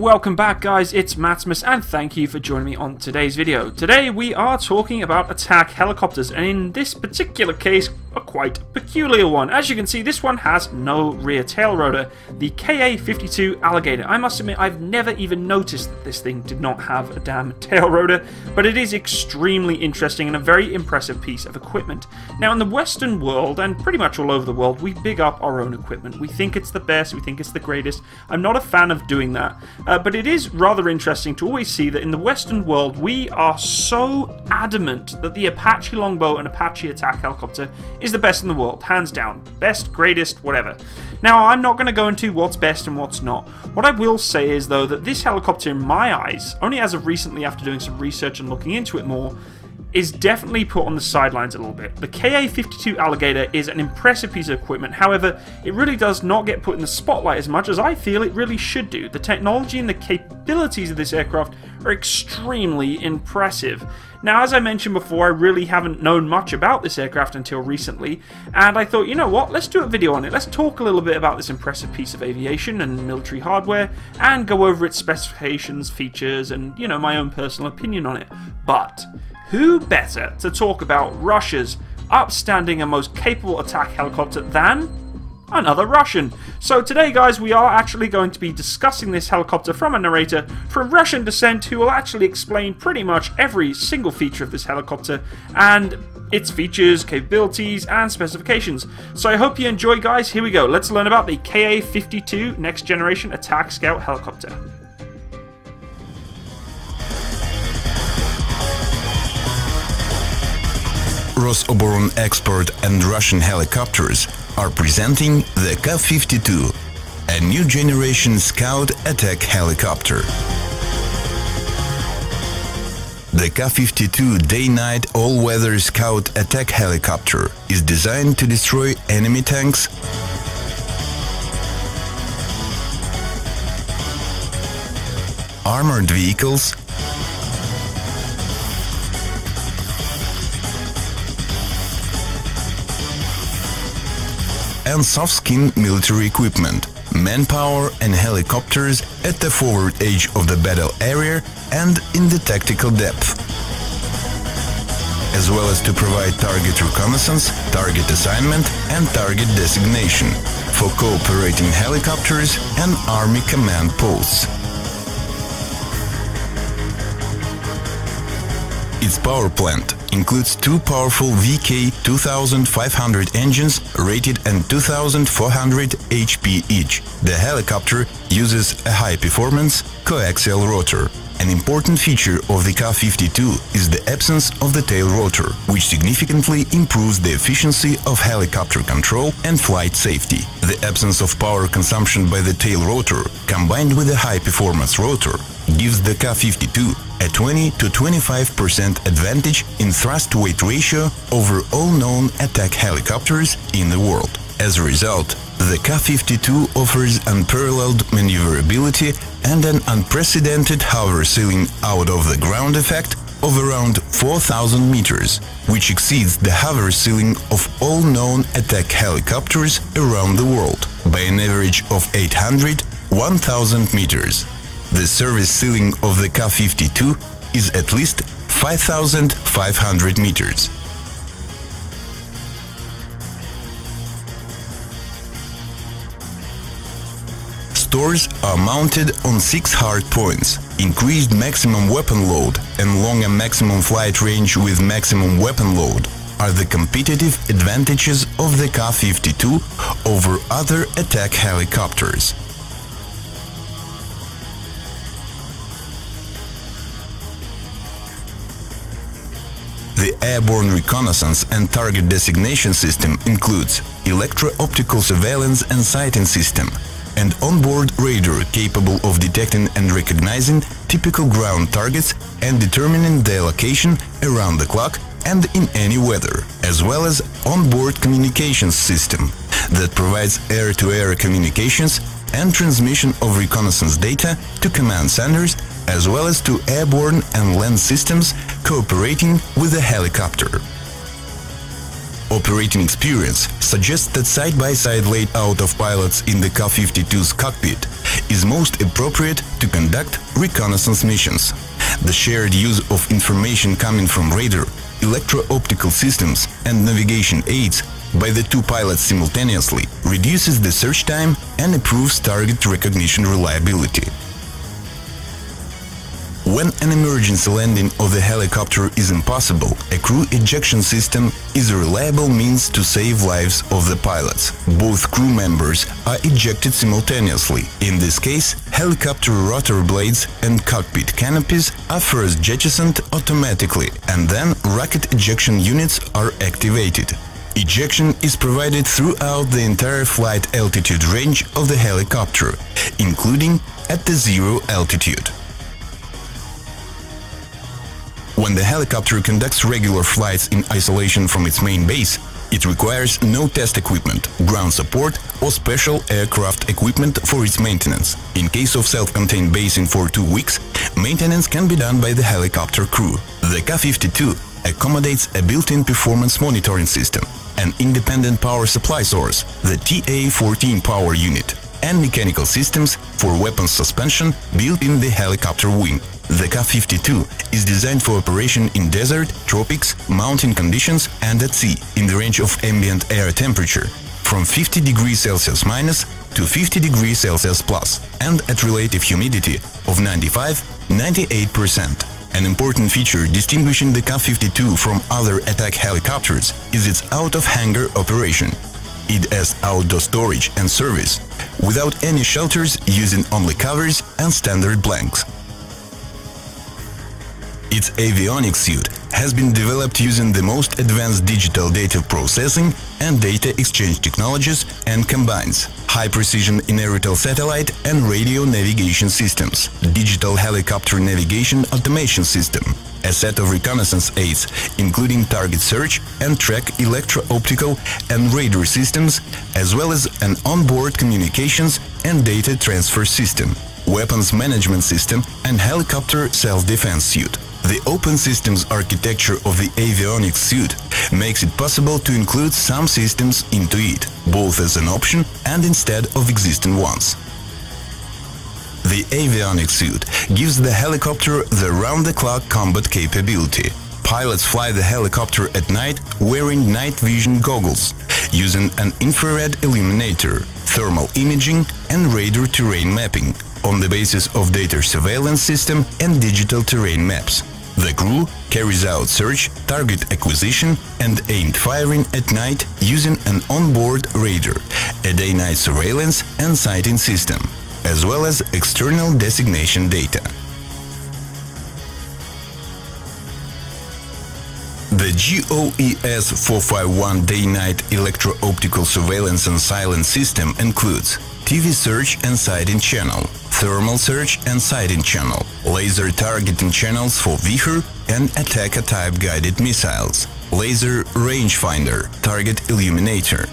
welcome back guys, it's Matsimus and thank you for joining me on today's video. Today we are talking about attack helicopters and in this particular case a quite peculiar one. As you can see, this one has no rear tail rotor, the KA-52 Alligator. I must admit, I've never even noticed that this thing did not have a damn tail rotor, but it is extremely interesting and a very impressive piece of equipment. Now, in the Western world, and pretty much all over the world, we big up our own equipment. We think it's the best, we think it's the greatest. I'm not a fan of doing that, uh, but it is rather interesting to always see that in the Western world, we are so adamant that the Apache Longbow and Apache attack helicopter is the best in the world, hands down. Best, greatest, whatever. Now, I'm not going to go into what's best and what's not. What I will say is, though, that this helicopter, in my eyes, only as of recently after doing some research and looking into it more, is definitely put on the sidelines a little bit. The KA-52 Alligator is an impressive piece of equipment, however, it really does not get put in the spotlight as much as I feel it really should do. The technology and the capabilities of this aircraft are extremely impressive. Now, as I mentioned before, I really haven't known much about this aircraft until recently, and I thought, you know what, let's do a video on it. Let's talk a little bit about this impressive piece of aviation and military hardware, and go over its specifications, features, and, you know, my own personal opinion on it. But, who better to talk about Russia's upstanding and most capable attack helicopter than another Russian. So today guys we are actually going to be discussing this helicopter from a narrator from Russian descent who will actually explain pretty much every single feature of this helicopter and its features, capabilities and specifications. So I hope you enjoy guys, here we go, let's learn about the KA-52 next generation attack scout helicopter. Rosoboronexport and Russian helicopters are presenting the Ka-52, a new generation scout attack helicopter. The Ka-52 day-night all-weather scout attack helicopter is designed to destroy enemy tanks, armored vehicles, and soft-skin military equipment, manpower and helicopters at the forward edge of the battle area and in the tactical depth as well as to provide target reconnaissance, target assignment and target designation for cooperating helicopters and army command posts. Its power plant includes two powerful VK2500 engines rated at 2400 HP each. The helicopter uses a high-performance coaxial rotor. An important feature of the Ka-52 is the absence of the tail rotor, which significantly improves the efficiency of helicopter control and flight safety. The absence of power consumption by the tail rotor, combined with a high-performance rotor, gives the Ka-52 a 20 to 25% advantage in thrust-weight ratio over all known attack helicopters in the world. As a result, the Ka-52 offers unparalleled maneuverability and an unprecedented hover ceiling out of the ground effect of around 4000 meters, which exceeds the hover ceiling of all known attack helicopters around the world by an average of 800-1000 meters. The service ceiling of the Ka-52 is at least 5500 meters. Stores are mounted on six hard points, increased maximum weapon load and longer maximum flight range with maximum weapon load are the competitive advantages of the Ka-52 over other attack helicopters. The airborne reconnaissance and target designation system includes electro-optical surveillance and sighting system, and onboard radar capable of detecting and recognizing typical ground targets and determining their location around the clock and in any weather, as well as onboard communications system that provides air-to-air -air communications and transmission of reconnaissance data to command centers as well as to airborne and land systems cooperating with the helicopter. Operating experience suggests that side-by-side -side layout of pilots in the Ka-52's cockpit is most appropriate to conduct reconnaissance missions. The shared use of information coming from radar, electro-optical systems and navigation aids by the two pilots simultaneously reduces the search time and improves target recognition reliability. When an emergency landing of the helicopter is impossible, a crew ejection system is a reliable means to save lives of the pilots. Both crew members are ejected simultaneously. In this case, helicopter rotor blades and cockpit canopies are first jettisoned automatically and then rocket ejection units are activated. Ejection is provided throughout the entire flight altitude range of the helicopter, including at the zero altitude. When the helicopter conducts regular flights in isolation from its main base, it requires no test equipment, ground support or special aircraft equipment for its maintenance. In case of self-contained basing for two weeks, maintenance can be done by the helicopter crew. The Ka-52 accommodates a built-in performance monitoring system, an independent power supply source, the TA-14 power unit, and mechanical systems for weapons suspension built in the helicopter wing. The Ka-52 is designed for operation in desert, tropics, mountain conditions and at sea in the range of ambient air temperature from 50 degrees Celsius minus to 50 degrees Celsius plus and at relative humidity of 95-98%. An important feature distinguishing the Ka-52 from other attack helicopters is its out-of-hangar operation. It has outdoor storage and service, without any shelters using only covers and standard blanks. Its avionics suite has been developed using the most advanced digital data processing and data exchange technologies and combines high-precision inertial satellite and radio navigation systems, digital helicopter navigation automation system, a set of reconnaissance aids, including target search and track electro-optical and radar systems, as well as an onboard communications and data transfer system, weapons management system and helicopter self-defense suite. The open systems architecture of the avionics suite makes it possible to include some systems into it, both as an option and instead of existing ones. The avionics suite gives the helicopter the round-the-clock combat capability. Pilots fly the helicopter at night wearing night vision goggles, using an infrared illuminator, thermal imaging and radar terrain mapping on the basis of data surveillance system and digital terrain maps. The crew carries out search, target acquisition and aimed firing at night using an onboard radar, a day-night surveillance and sighting system, as well as external designation data. The GOES 451 day-night electro-optical surveillance and silence system includes TV search and sighting channel, thermal search and sighting channel, laser targeting channels for Vikhr and Ataka-type guided missiles, laser rangefinder, target illuminator.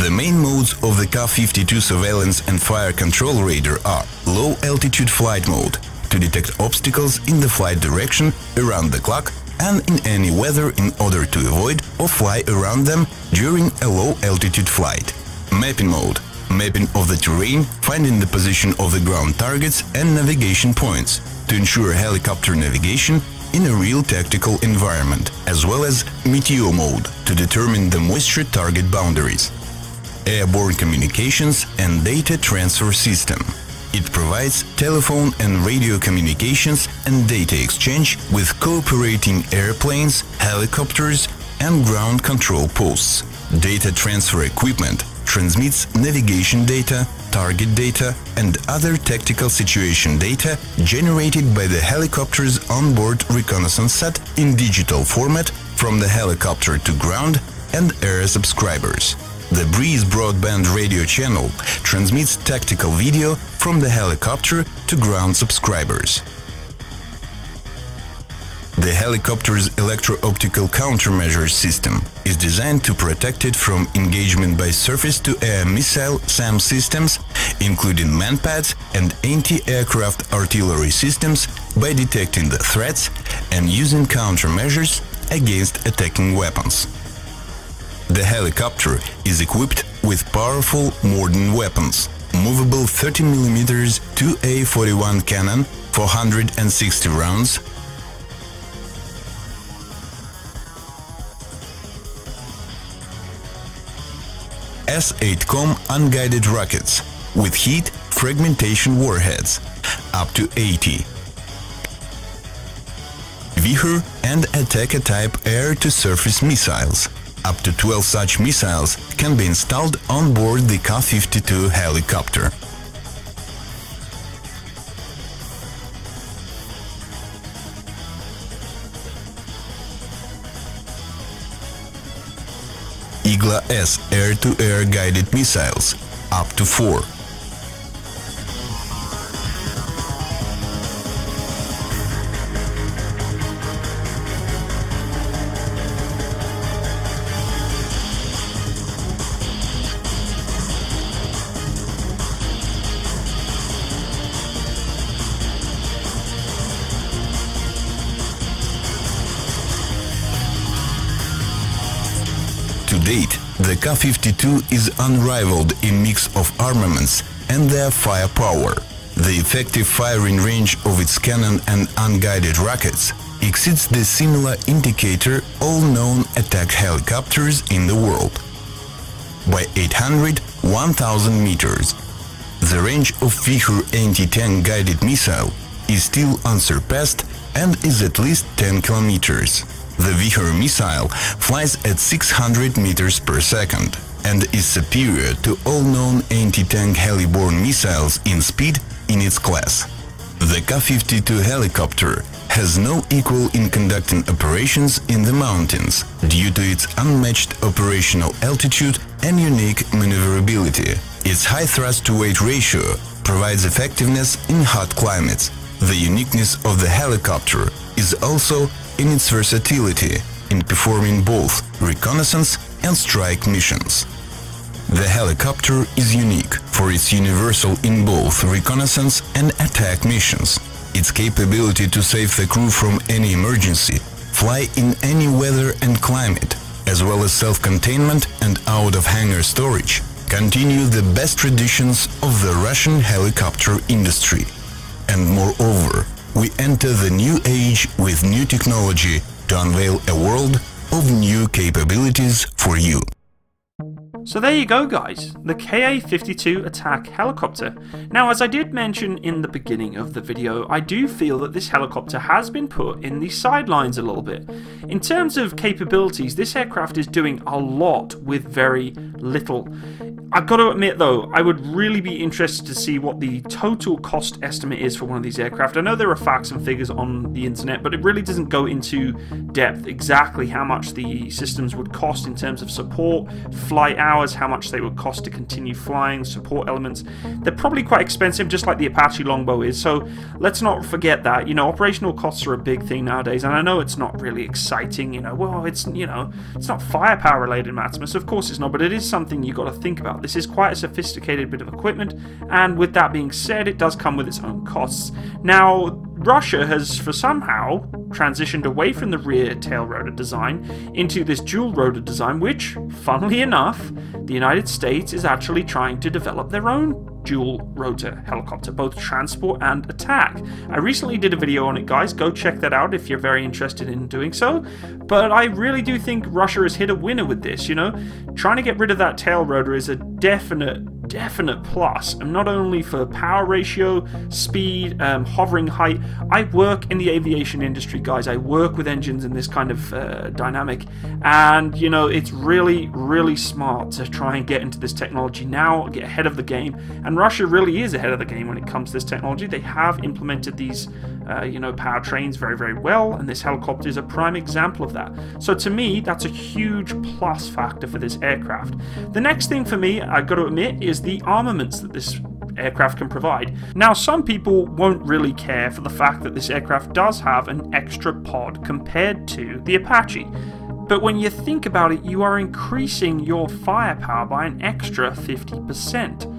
The main modes of the Ka-52 surveillance and fire control radar are low-altitude flight mode, to detect obstacles in the flight direction around the clock and in any weather in order to avoid or fly around them during a low-altitude flight. Mapping mode mapping of the terrain, finding the position of the ground targets and navigation points to ensure helicopter navigation in a real tactical environment, as well as Meteo mode to determine the moisture target boundaries. Airborne communications and data transfer system. It provides telephone and radio communications and data exchange with cooperating airplanes, helicopters and ground control posts. Data transfer equipment transmits navigation data, target data and other tactical situation data generated by the helicopter's onboard reconnaissance set in digital format from the helicopter to ground and air subscribers. The Breeze broadband radio channel transmits tactical video from the helicopter to ground subscribers. The helicopter's electro-optical countermeasure system is designed to protect it from engagement by surface-to-air missile SAM systems, including manpads and anti-aircraft artillery systems by detecting the threats and using countermeasures against attacking weapons. The helicopter is equipped with powerful modern weapons, movable 30mm 2A41 cannon, 460 rounds, S-8KOM unguided rockets with heat fragmentation warheads, up to 80. Vikhr and Ataka-type air-to-surface missiles. Up to 12 such missiles can be installed on board the Ka-52 helicopter. Igla-S air-to-air guided missiles, up to 4. Ka-52 is unrivaled in mix of armaments and their firepower. The effective firing range of its cannon and unguided rockets exceeds the similar indicator all known attack helicopters in the world by 800-1000 meters. The range of Vikhr anti-tank guided missile is still unsurpassed and is at least 10 kilometers. The Vikhr missile flies at 600 meters per second and is superior to all known anti-tank heli-borne missiles in speed in its class. The Ka-52 helicopter has no equal in conducting operations in the mountains due to its unmatched operational altitude and unique maneuverability. Its high thrust-to-weight ratio provides effectiveness in hot climates. The uniqueness of the helicopter is also in its versatility in performing both reconnaissance and strike missions. The helicopter is unique for its universal in both reconnaissance and attack missions. Its capability to save the crew from any emergency, fly in any weather and climate, as well as self-containment and out-of-hangar storage, continue the best traditions of the Russian helicopter industry. And moreover, we enter the new age with new technology to unveil a world of new capabilities for you. So there you go guys, the KA-52 attack helicopter. Now as I did mention in the beginning of the video, I do feel that this helicopter has been put in the sidelines a little bit. In terms of capabilities, this aircraft is doing a lot with very little. I've got to admit though, I would really be interested to see what the total cost estimate is for one of these aircraft. I know there are facts and figures on the internet, but it really doesn't go into depth exactly how much the systems would cost in terms of support, flight hours, how much they would cost to continue flying, support elements. They're probably quite expensive, just like the Apache Longbow is, so let's not forget that. You know, operational costs are a big thing nowadays, and I know it's not really exciting, you know, well, it's, you know, it's not firepower related, Matsimus, of course it's not, but it is something you've got to think about. This is quite a sophisticated bit of equipment, and with that being said, it does come with its own costs. Now, Russia has, for somehow, transitioned away from the rear tail rotor design into this dual rotor design, which, funnily enough, the United States is actually trying to develop their own dual rotor helicopter, both transport and attack. I recently did a video on it, guys. Go check that out if you're very interested in doing so. But I really do think Russia has hit a winner with this, you know? Trying to get rid of that tail rotor is a definite definite plus, and not only for power ratio, speed, um, hovering height. I work in the aviation industry, guys. I work with engines in this kind of uh, dynamic, and you know it's really, really smart to try and get into this technology now, get ahead of the game. And Russia really is ahead of the game when it comes to this technology. They have implemented these, uh, you know, powertrains very, very well, and this helicopter is a prime example of that. So to me, that's a huge plus factor for this aircraft. The next thing for me, I've got to admit, is the armaments that this aircraft can provide. Now, some people won't really care for the fact that this aircraft does have an extra pod compared to the Apache. But when you think about it, you are increasing your firepower by an extra 50%.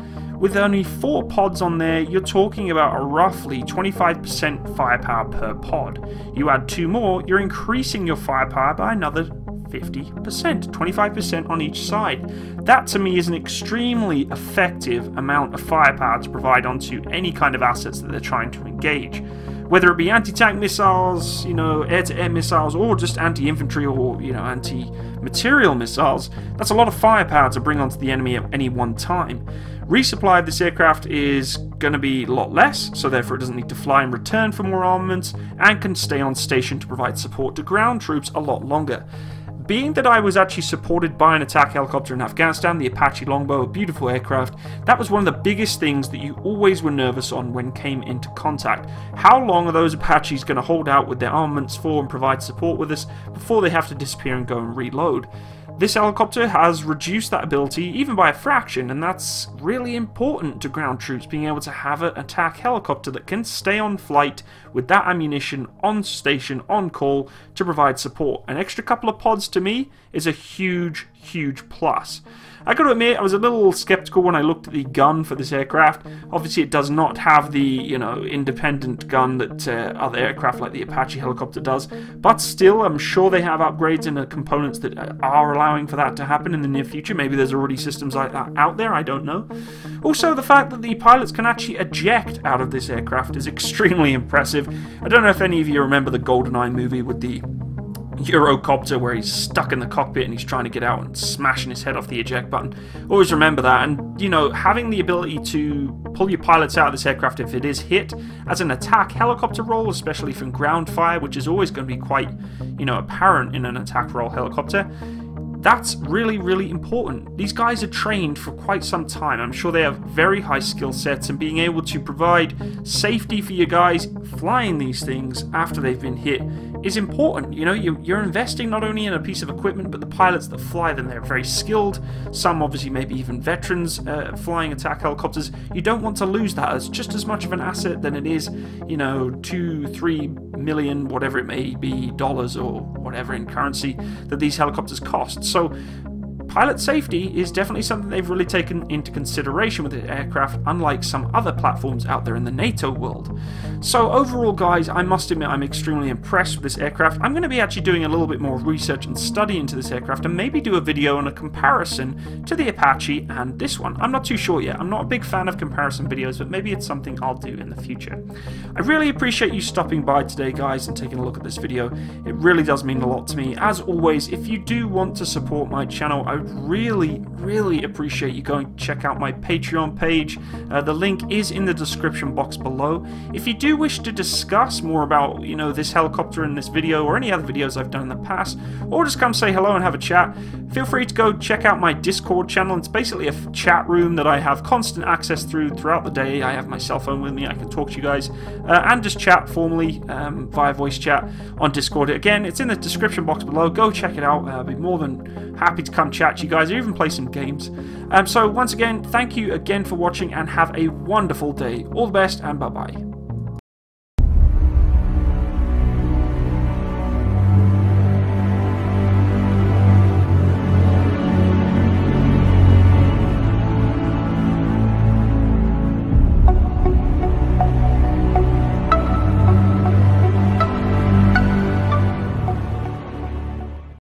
With only four pods on there, you're talking about a roughly 25% firepower per pod. You add two more, you're increasing your firepower by another 50%, 25% on each side. That to me is an extremely effective amount of firepower to provide onto any kind of assets that they're trying to engage. Whether it be anti-tank missiles, you know, air-to-air missiles, or just anti-infantry or, you know, anti-material missiles, that's a lot of firepower to bring onto the enemy at any one time. Resupply of this aircraft is going to be a lot less, so therefore it doesn't need to fly in return for more armaments, and can stay on station to provide support to ground troops a lot longer. Being that I was actually supported by an attack helicopter in Afghanistan, the Apache Longbow, a beautiful aircraft, that was one of the biggest things that you always were nervous on when came into contact. How long are those Apaches going to hold out with their armaments for and provide support with us before they have to disappear and go and reload? This helicopter has reduced that ability even by a fraction, and that's really important to ground troops being able to have an attack helicopter that can stay on flight with that ammunition on station, on call, to provide support. An extra couple of pods to me is a huge, huge plus. I gotta admit, I was a little skeptical when I looked at the gun for this aircraft. Obviously, it does not have the, you know, independent gun that uh, other aircraft like the Apache helicopter does, but still, I'm sure they have upgrades and components that are allowing for that to happen in the near future. Maybe there's already systems like that out there, I don't know. Also, the fact that the pilots can actually eject out of this aircraft is extremely impressive. I don't know if any of you remember the GoldenEye movie with the Eurocopter where he's stuck in the cockpit and he's trying to get out and smashing his head off the eject button. Always remember that. And, you know, having the ability to pull your pilots out of this aircraft if it is hit as an attack helicopter role, especially from ground fire, which is always going to be quite, you know, apparent in an attack role helicopter. That's really, really important. These guys are trained for quite some time. I'm sure they have very high skill sets, and being able to provide safety for your guys flying these things after they've been hit is important. You know, you're investing not only in a piece of equipment, but the pilots that fly them. They're very skilled. Some obviously maybe even veterans uh, flying attack helicopters. You don't want to lose that as just as much of an asset than it is, you know, two, three million, whatever it may be, dollars or whatever in currency that these helicopters cost. So Pilot safety is definitely something they've really taken into consideration with the aircraft, unlike some other platforms out there in the NATO world. So overall guys, I must admit I'm extremely impressed with this aircraft. I'm going to be actually doing a little bit more research and study into this aircraft and maybe do a video on a comparison to the Apache and this one. I'm not too sure yet. I'm not a big fan of comparison videos, but maybe it's something I'll do in the future. I really appreciate you stopping by today guys and taking a look at this video. It really does mean a lot to me. As always, if you do want to support my channel, I would really, really appreciate you going to check out my Patreon page. Uh, the link is in the description box below. If you do wish to discuss more about, you know, this helicopter in this video or any other videos I've done in the past, or just come say hello and have a chat, feel free to go check out my Discord channel. It's basically a chat room that I have constant access through throughout the day. I have my cell phone with me. I can talk to you guys uh, and just chat formally um, via voice chat on Discord. Again, it's in the description box below. Go check it out. I'll be more than happy to come chat you guys or even play some games. Um, so once again, thank you again for watching and have a wonderful day. All the best and bye-bye.